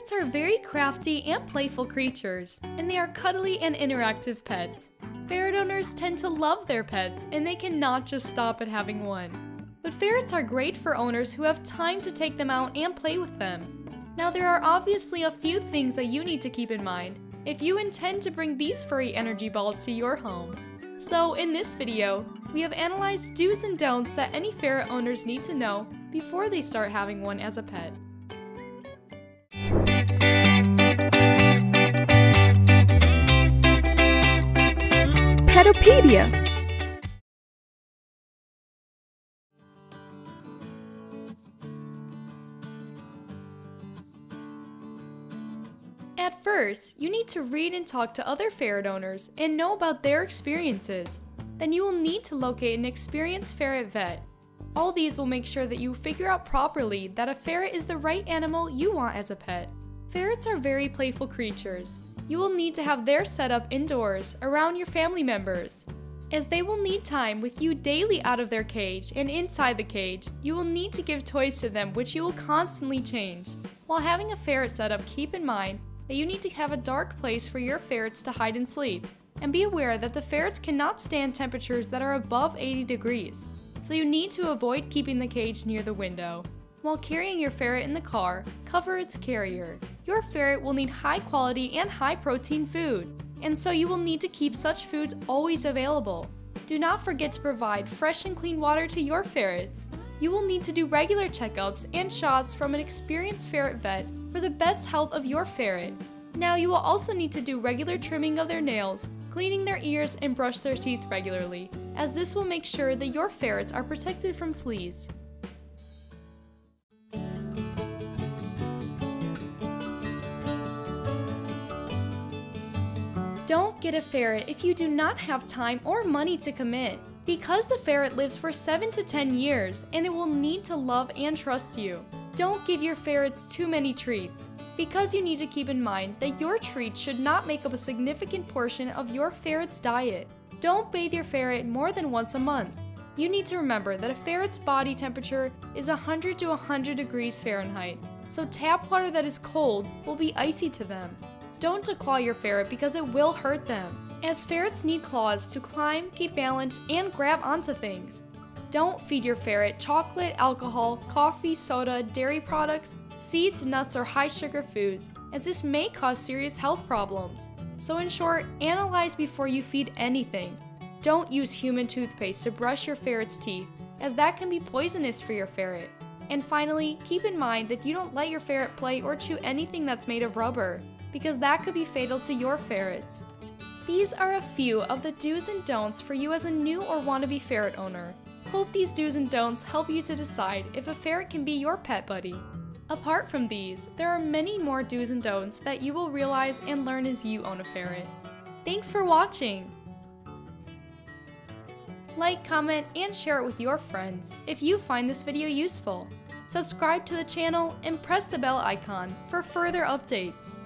Ferrets are very crafty and playful creatures, and they are cuddly and interactive pets. Ferret owners tend to love their pets, and they cannot just stop at having one. But ferrets are great for owners who have time to take them out and play with them. Now there are obviously a few things that you need to keep in mind if you intend to bring these furry energy balls to your home. So in this video, we have analyzed do's and don'ts that any ferret owners need to know before they start having one as a pet. At first, you need to read and talk to other ferret owners and know about their experiences. Then you will need to locate an experienced ferret vet. All these will make sure that you figure out properly that a ferret is the right animal you want as a pet. Ferrets are very playful creatures. You will need to have their setup indoors, around your family members. As they will need time with you daily out of their cage and inside the cage, you will need to give toys to them which you will constantly change. While having a ferret setup, keep in mind that you need to have a dark place for your ferrets to hide and sleep. And be aware that the ferrets cannot stand temperatures that are above 80 degrees, so you need to avoid keeping the cage near the window. While carrying your ferret in the car, cover its carrier. Your ferret will need high quality and high protein food, and so you will need to keep such foods always available. Do not forget to provide fresh and clean water to your ferrets. You will need to do regular checkups and shots from an experienced ferret vet for the best health of your ferret. Now you will also need to do regular trimming of their nails, cleaning their ears, and brush their teeth regularly, as this will make sure that your ferrets are protected from fleas. Don't get a ferret if you do not have time or money to commit, because the ferret lives for 7 to 10 years and it will need to love and trust you. Don't give your ferrets too many treats, because you need to keep in mind that your treats should not make up a significant portion of your ferret's diet. Don't bathe your ferret more than once a month. You need to remember that a ferret's body temperature is 100 to 100 degrees Fahrenheit, so tap water that is cold will be icy to them. Don't declaw your ferret because it will hurt them, as ferrets need claws to climb, keep balance, and grab onto things. Don't feed your ferret chocolate, alcohol, coffee, soda, dairy products, seeds, nuts, or high sugar foods, as this may cause serious health problems. So, in short, analyze before you feed anything. Don't use human toothpaste to brush your ferret's teeth, as that can be poisonous for your ferret. And finally, keep in mind that you don't let your ferret play or chew anything that's made of rubber, because that could be fatal to your ferrets. These are a few of the do's and don'ts for you as a new or wannabe ferret owner. Hope these do's and don'ts help you to decide if a ferret can be your pet buddy. Apart from these, there are many more do's and don'ts that you will realize and learn as you own a ferret. Thanks for watching! Like, comment, and share it with your friends if you find this video useful. Subscribe to the channel and press the bell icon for further updates.